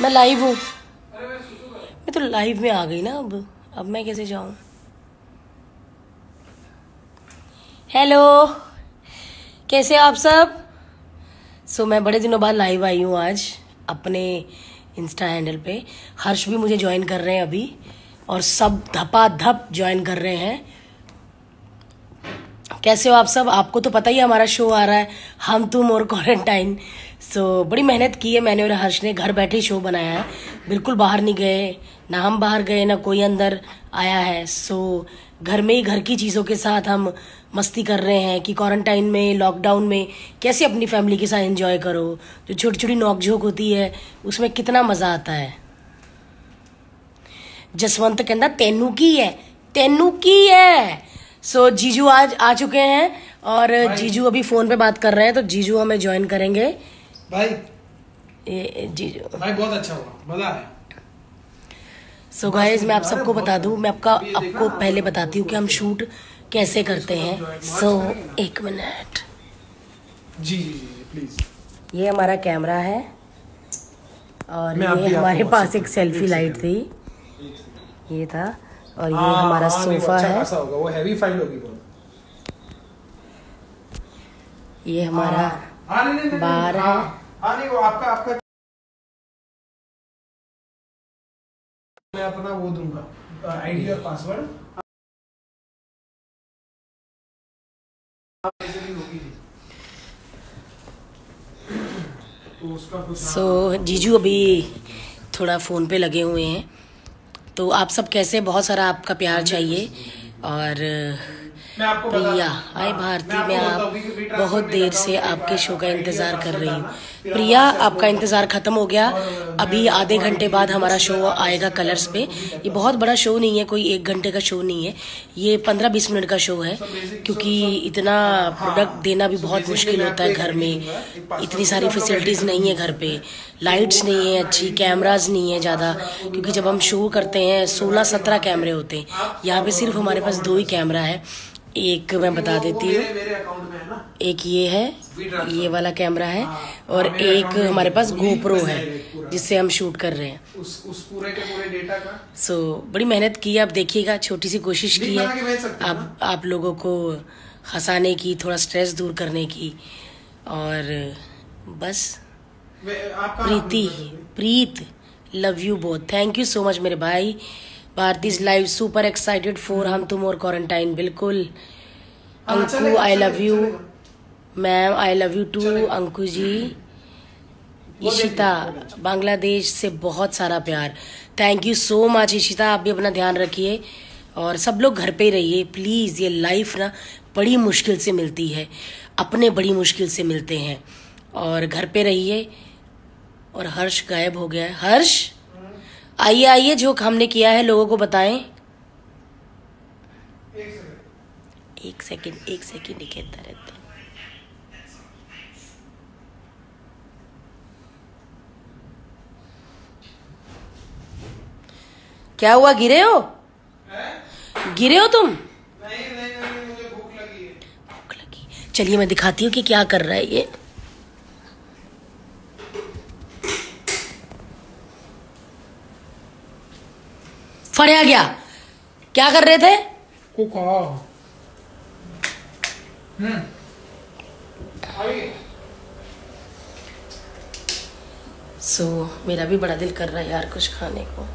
मैं लाइव हूँ। मैं तो लाइव में आ गई ना अब। अब मैं कैसे जाऊँ? हेलो कैसे आप सब? सो so, मैं बड़े दिनों बाद लाइव आई हूँ आज अपने इंस्टा हैंडल पे। हर्ष भी मुझे ज्वाइन कर रहे हैं अभी और सब धपा धप ज्वाइन कर रहे हैं। कैसे हो आप सब? आपको तो पता ही हमारा शो आ रहा है। हम तुम और क्वारंटाइन सो so, बड़ी मेहनत की है मैंने और हर्ष ने। घर बैठे शो बनाया है। बिल्कुल बाहर नहीं गए ना हम बाहर गए ना कोई अंदर आया है। सो so, घर में ही घर की चीज़ों के साथ हम मस्ती कर रहे हैं कि क्वारंटाइन में लॉकडाउन में कैसे अपनी फैमिली के साथ एंजॉय करो। जो छोटी छोटी नोकझोंक होती है उसमें कितना मज़ा आता है। जसवंत कहना तेनू की है तेनू की है। सो so, जीजू आज आ चुके हैं और जीजू अभी फ़ोन पे बात कर रहे हैं तो जीजू हमें ज्वाइन करेंगे। भाई। ये जीजू भाई बहुत अच्छा हुआ। मज़ा आया। सो so गाइज़ मैं आप सबको बता दूँ मैं आपका आपको पहले बताती हूँ कि हम शूट कैसे करते हैं। सो so, एक मिनट जी जी जी प्लीज़ ये हमारा कैमरा है और ये हमारे पास एक सेल्फी लाइट थी। ये था और ये हाँ, हमारा हाँ, सोफा अच्छा है। वो हैवी फ़ाइल होगी ये हमारा हाँ, नहीं, नहीं, नहीं, बार हाँ, वो आपका आपका मैं अपना वो दूँगा आईडी और पासवर्ड। तो सो so, जीजू अभी थोड़ा फ़ोन पे लगे हुए हैं। तो आप सब कैसे? बहुत सारा आपका प्यार चाहिए। और प्रिया। हाय हाँ, भारती मैं आप बहुत देर से आपके शो का इंतज़ार कर रही हूँ। प्रिया आपका इंतज़ार ख़त्म हो गया। अभी आधे घंटे बाद हमारा शो आएगा कलर्स पे। ये बहुत बड़ा शो नहीं है कोई एक घंटे का शो नहीं है। ये पंद्रह बीस मिनट का शो है क्योंकि इतना प्रोडक्ट देना भी बहुत मुश्किल होता है घर में। इतनी सारी फैसिलिटीज़ नहीं है घर पे। लाइट्स नहीं है अच्छी कैमराज नहीं है ज़्यादा। क्योंकि जब हम शो करते हैं सोलह सत्रह कैमरे होते हैं। यहाँ पे सिर्फ़ हमारे पास दो ही कैमरा है एक मैं बता देती हूँ। है एक ये है ये वाला कैमरा है और एक हमारे पास गोप्रो है जिससे हम शूट कर रहे हैं। उस उस पूरे के पूरे डेटा का? सो बड़ी मेहनत की है आप देखिएगा छोटी सी कोशिश की है। हैं आप आप लोगों को हंसाने की थोड़ा स्ट्रेस दूर करने की और बस। प्रीति? प्रीत लव यू बहुत थैंक यू सो मच मेरे भाई। Bharti is live super excited for Hum Tum Aur Quarantine बिल्कुल। हाँ, Anku I love you ma'am I love you too. Anku ji. Ishita Bangladesh से बहुत सारा प्यार। Thank you so much Ishita आप भी अपना ध्यान रखिए। और सब लोग घर पे रहिए। प्लीज़ ये लाइफ ना बड़ी मुश्किल से मिलती है। अपने बड़ी मुश्किल से मिलते हैं। और घर पे रहिए। और हर्ष गायब हो गया है। हर्ष! आइए आइए जो हमने किया है लोगों को बताएँ। एक सेकंड एक सेकंड ही कहता रहता क्या हुआ गिरे हो? है? गिरे हो तुम? नहीं नहीं नहीं मुझे भूख लगी है। भूख लगी चलिए मैं दिखाती हूँ कि क्या कर रहा है ये। फड़िया गया। क्या कर रहे थे? खाओ हम्म। सो so, मेरा भी बड़ा दिल कर रहा है यार कुछ खाने को।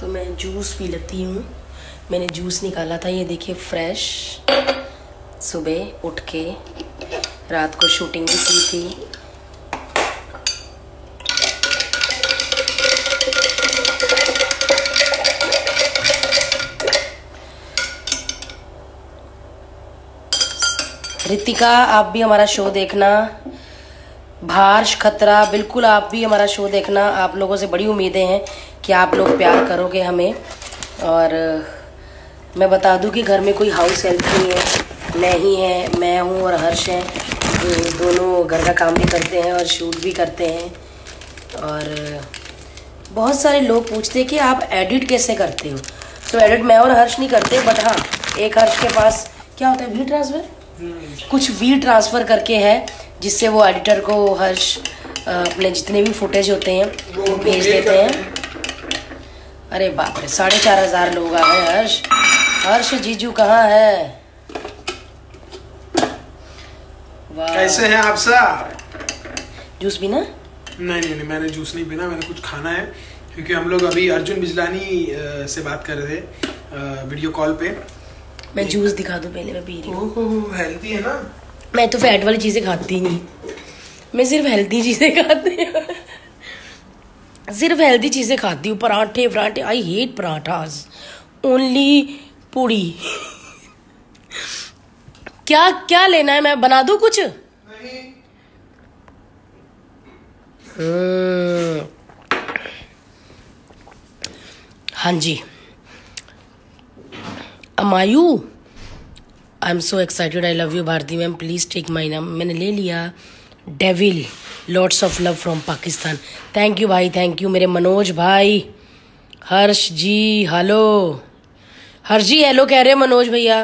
तो मैं जूस पी लेती हूँ। मैंने जूस निकाला था ये देखिए फ्रेश सुबह उठ के रात को शूटिंग भी की थी। रितिका, आप भी हमारा शो देखना। भार्श, खतरा, बिल्कुल आप भी हमारा शो देखना। आप लोगों से बड़ी उम्मीदें हैं कि आप लोग प्यार करोगे हमें। और, मैं बता दूँ कि घर में कोई हाउस हेल्प नहीं है। मैं ही है, मैं हूँ और हर्ष हैं। दोनों घर का काम भी करते हैं और शूट भी करते हैं। और, बहुत सारे लोग पूछते हैं कि आप एडिट कैसे करते हो? तो एडिट मैं और हर्ष नहीं करते बट हाँ एक हर्ष के पास क्या होता है? वी ट्रांसफ़र कुछ वी ट्रांसफ़र करके है जिससे वो एडिटर को हर्ष अपने जितने भी फुटेज होते हैं वो भेज देते हैं। अरे बाप रे साढ़े चार हज़ार लोग आ गए हर्ष। हर्ष जीजू कहाँ है? कैसे हैं आप सब? जूस भी ना नहीं नहीं नहीं मैंने जूस नहीं पीना मैंने कुछ खाना है क्योंकि हम लोग अभी अर्जुन बिजलानी से बात कर रहे थे वीडियो कॉल पे। मैं जूस दिखा दूँ पहले मैं पी रही हूँ। हेल्दी है ना? मैं तो फैट वाली चीज़ें खाती नहीं। मैं सिर्फ़ हेल्दी चीज़ें खाती हूँ। सिर्फ़ हेल्दी चीज़ें खाती हूँ पराठे पराठे। I hate parathas. Only puri. क्या क्या लेना है? मैं बना दूँ कुछ? हम्म। हाँ जी। अमायू I am so excited I love you Bharti ma'am please take my नाम मैंने ले लिया devil lots of love from Pakistan thank you भाई थैंक यू मेरे मनोज भाई। हर्ष जी हेलो हर्ष जी हेलो कह रहे हैं मनोज भैया।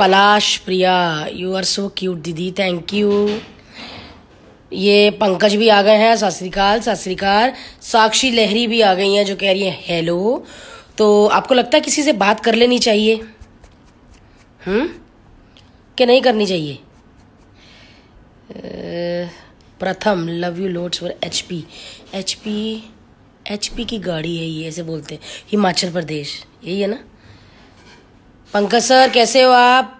Palash Priya you are so cute दीदी थैंक यू ये पंकज भी आ गए हैं, सत श्रीकाल सत श्रीकाल साक्षी लहरी भी आ गई हैं जो कह रही है हेलो तो आपको लगता है किसी से बात कर लेनी चाहिए? हम्म? कि नहीं करनी चाहिए? Pratham love you loads for H P H P H P की गाड़ी है ये, ऐसे बोलते हैं। हिमाचल प्रदेश, यही है ना? पंकज सर, कैसे हो आप?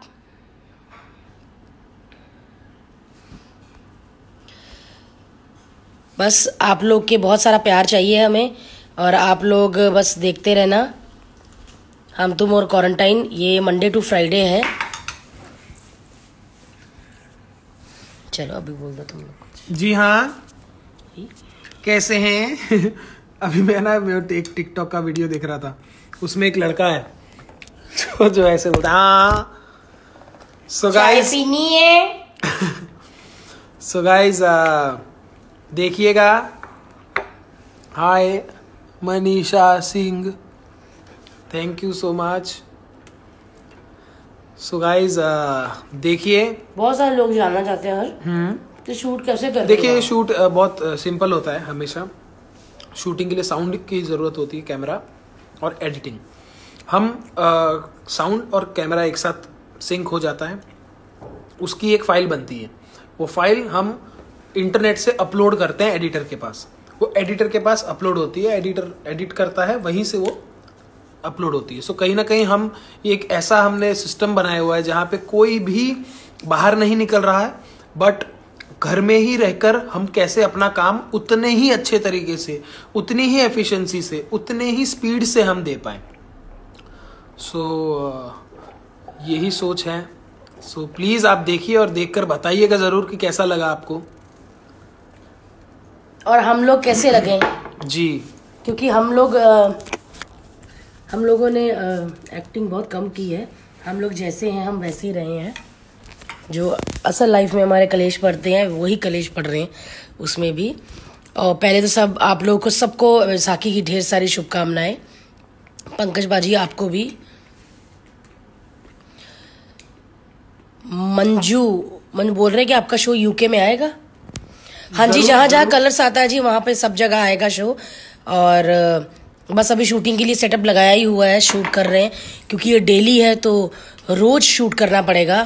बस आप लोग के बहुत सारा प्यार चाहिए हमें। और आप लोग बस देखते रहना। हम तुम और क्वारंटाइन ये मंडे टू फ्राइडे है। चलो अभी बोल दो तुम लोग जी हाँ। कैसे हैं? अभी मैं ना मैं एक टिकटॉक का वीडियो देख रहा था। उसमें एक लड़का है। जो जो ऐसे बोलता हाँ सो गाइस पीनी है? सो गाइस देखिएगा। Hi Manisha Singh. Thank you so much so guys देखिए। बहुत सारे लोग जानना चाहते हैं हर। तो शूट कैसे करते देखिए शूट बहुत सिंपल होता है हमेशा। शूटिंग के लिए साउंड की ज़रूरत होती है कैमरा और एडिटिंग हम साउंड और कैमरा एक साथ सिंक हो जाता है। उसकी एक फ़ाइल बनती है। वो फ़ाइल हम इंटरनेट से अपलोड करते हैं एडिटर के पास। वो एडिटर के पास अपलोड होती है एडिटर एडिट करता है वहीं से वो अपलोड होती है। सो कहीं ना कहीं हम एक ऐसा हमने सिस्टम बनाया हुआ है जहाँ पे कोई भी बाहर नहीं निकल रहा है बट घर में ही रहकर हम कैसे अपना काम उतने ही अच्छे तरीके से उतनी ही एफिशिएंसी से उतने ही स्पीड से हम दे पाए। सो so, यही सोच है। सो so, प्लीज़ आप देखिए और देखकर बताइएगा ज़रूर कि कैसा लगा आपको। और हम लोग कैसे लगे? जी। क्योंकि हम लोग अ, हम लोगों ने आ, एक्टिंग बहुत कम की है। हम लोग जैसे हैं हम वैसे ही रहे हैं। जो असल लाइफ में हमारे कलेश पढ़ते हैं वही कलेश पढ़ रहे हैं उसमें भी। और पहले तो सब आप लोगों को सबको बैसाखी की ढेर सारी शुभकामनाएँ। पंकज बाजी आपको भी। मंजू मन बोल रहे हैं कि आपका शो यूके में आएगा? हाँ जी जहाँ जहाँ कलर्स आता है जी वहाँ पे सब जगह आएगा शो। और बस अभी शूटिंग के लिए सेटअप लगाया ही हुआ है शूट कर रहे हैं। क्योंकि ये डेली है तो रोज शूट करना पड़ेगा।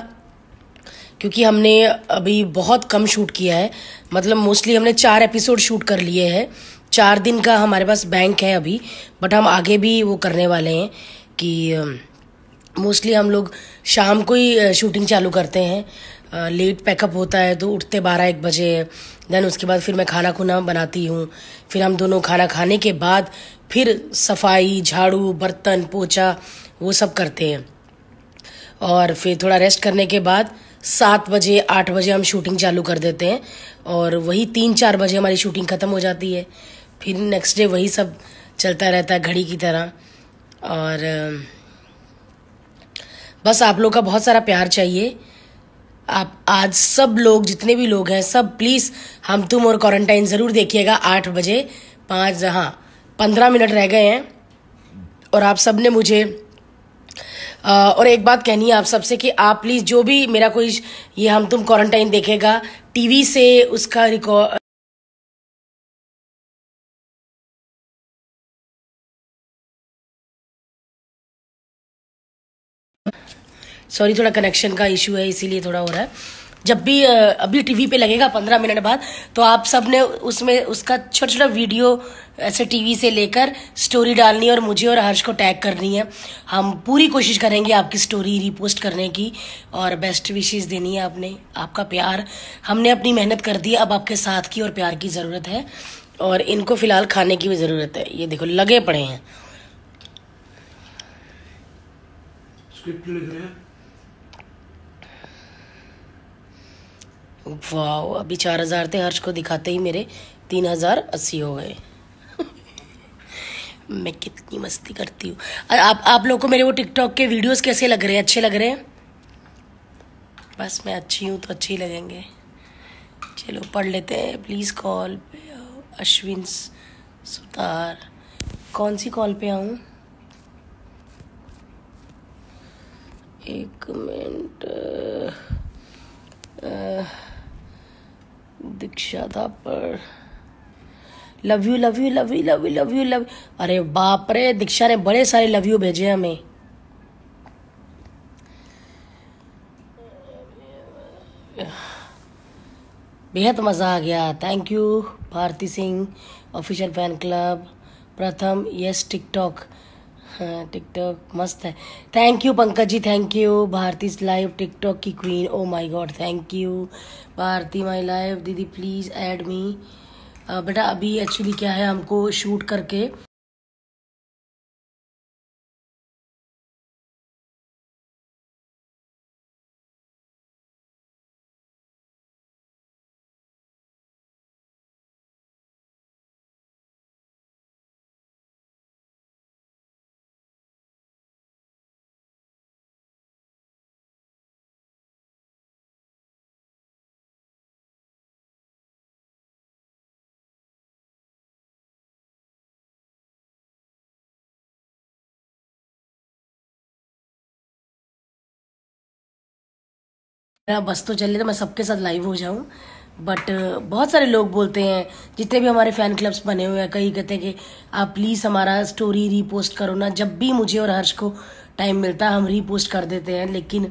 क्योंकि हमने अभी बहुत कम शूट किया है। मतलब मोस्टली हमने चार एपिसोड शूट कर लिए हैं। चार दिन का हमारे पास बैंक है अभी। बट हम आगे भी वो करने वाले हैं कि मोस्टली हम लोग शाम को ही शूटिंग चालू करते हैं। लेट पैकअप होता है तो उठते बारह एक बजे देन उसके बाद फिर मैं खाना खुना बनाती हूँ। फिर हम दोनों खाना खाने के बाद फिर सफ़ाई, झाड़ू, बर्तन, पोछा, वो सब करते हैं। और फिर थोड़ा रेस्ट करने के बाद सात बजे, आठ बजे हम शूटिंग चालू कर देते हैं और वही तीन चार बजे हमारी शूटिंग ख़त्म हो जाती है। फिर नेक्स्ट डे वही सब चलता रहता है घड़ी की तरह। और बस आप लोग का बहुत सारा प्यार चाहिए। आप आज सब लोग जितने भी लोग हैं सब प्लीज़ हम तुम और क्वारंटाइन ज़रूर देखिएगा आठ बजे पाँच हाँ पंद्रह मिनट रह गए हैं। और आप सबने मुझे आ, और एक बात कहनी है आप सबसे कि आप प्लीज़ जो भी मेरा कोई ये हम तुम क्वारंटाइन देखेगा टीवी से उसका रिकॉर्ड सॉरी थोड़ा कनेक्शन का इशू है, इसीलिए थोड़ा हो रहा है। जब भी अभी टीवी पे लगेगा पंद्रह मिनट बाद तो आप सबने उसमें उसका छोटा छोटा वीडियो ऐसे टीवी से लेकर स्टोरी डालनी है और मुझे और हर्ष को टैग करनी है। हम पूरी कोशिश करेंगे आपकी स्टोरी रिपोस्ट करने की और बेस्ट विशेष देनी है आपने। आपका प्यार। हमने अपनी मेहनत कर दी, अब आपके साथ की और प्यार की ज़रूरत है और इनको फ़िलहाल खाने की भी ज़रूरत है। ये देखो, लगे पड़े हैं स्क्रिप्ट लिख रहे हैं वाह अभी चार हज़ार थे, हर्ष को दिखाते ही मेरे तीन हज़ार अस्सी हो गए। मैं कितनी मस्ती करती हूँ। आप आप लोग को मेरे वो टिकटॉक के वीडियोस कैसे लग रहे हैं? अच्छे लग रहे हैं? बस मैं अच्छी हूँ तो अच्छे ही लगेंगे। चलो, पढ़ लेते हैं। प्लीज़ कॉल पे अश्विन सुतार। कौन सी कॉल पे आऊँ? एक मिनट। दीक्षा था पर। Love you love you love you love you love you love अरे बाप रे, दीक्षा ने बड़े सारे लव यू भेजे हमें। बेहद मज़ा आ गया। Thank you Bharti Singh official fan club Pratham yes TikTok हाँ टिकटॉक मस्त है। Thank you Pankaj ji thank you Bharti live TikTok की queen oh my god thank you Bharti my live दीदी प्लीज़ ऐड मी बेटा, अभी actually क्या है, हमको शूट करके बस तो चले तो मैं सबके साथ लाइव हो जाऊँ। बट बहुत सारे लोग बोलते हैं जितने भी हमारे फ़ैन क्लब्स बने हुए हैं कई कहते हैं कि आप प्लीज़ हमारा स्टोरी रीपोस्ट करो ना जब भी मुझे और हर्ष को टाइम मिलता है हम रीपोस्ट कर देते हैं। लेकिन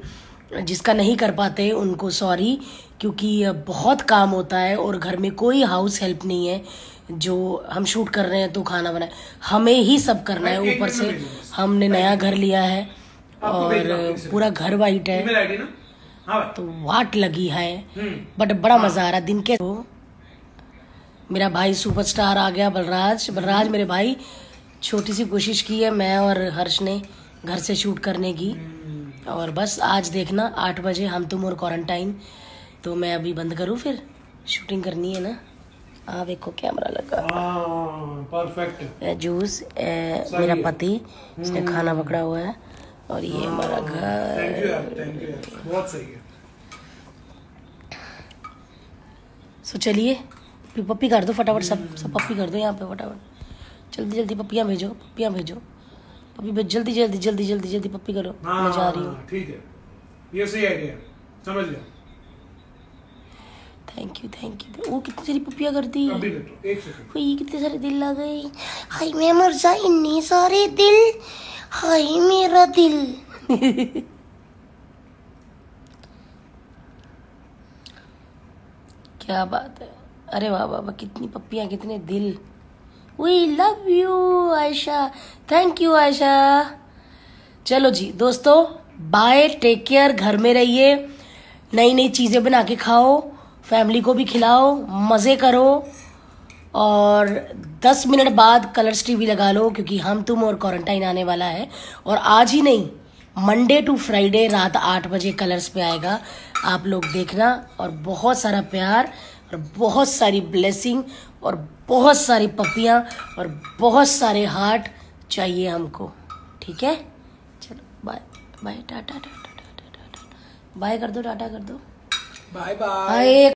जिसका नहीं कर पाते उनको सॉरी क्योंकि बहुत काम होता है और घर में कोई हाउस हेल्प नहीं है। जो हम शूट कर रहे हैं तो खाना बनाए हमें ही सब करना है ऊपर से हमने नया घर लिया है और पूरा घर वाइट है। हाँ तो वाट लगी है। बट बड़ा हाँ। मज़ा आ रहा दिन के तो। मेरा भाई सुपरस्टार आ गया बलराज। बलराज मेरे भाई छोटी सी कोशिश की है मैं और हर्ष ने घर से शूट करने की। हम्म। और बस आज देखना आठ बजे हम तुम और क्वारंटाइन तो मैं अभी बंद करूँ फिर? शूटिंग करनी है ना? हाँ देखो कैमरा लगा। परफेक्ट जूस ए, मेरा पति इसने हम्म। खाना पकड़ा हुआ है। और ये हमारा हाँ, घर बहुत सही है सो चलिए पप्पी कर दो फटाफट सब सब पप्पी कर दो यहाँ पे फटाफट। जल्दी जल्दी पप्पियाँ भेजो पप्पियाँ भेजो। पप्पी भेज जल्दी जल्दी जल्दी जल्दी जल्दी पप्पी करो। हाँ, मैं जा रही हूँ। ठीक है। ये सही आइडिया समझ लिया थैंक यू थैंक यू वो कितनी सारी पप्पियाँ कर दी ये कितने सारे दिल आ गए। हाय मैं मर जा इतने सारे दिल। हाय मेरा दिल। क्या बात है? अरे वाह वाह कितनी पप्पियाँ कितने दिल। We love you Ayesha. Thank you Ayesha. चलो जी दोस्तों बाय टेक केयर घर में रहिए। नई नई चीज़ें बना के खाओ फैमिली को भी खिलाओ मज़े करो। और 10 मिनट बाद कलर्स टीवी लगा लो क्योंकि हम तुम और क्वारंटाइन आने वाला है। और आज ही नहीं मंडे टू फ्राइडे रात आठ बजे कलर्स पे आएगा। आप लोग देखना और बहुत सारा प्यार और बहुत सारी ब्लेसिंग और बहुत सारी पपियाँ और बहुत सारे हार्ट चाहिए हमको। ठीक है? चलो bye bye tata tata tata tata bye कर दो टाटा कर दो। Bye bye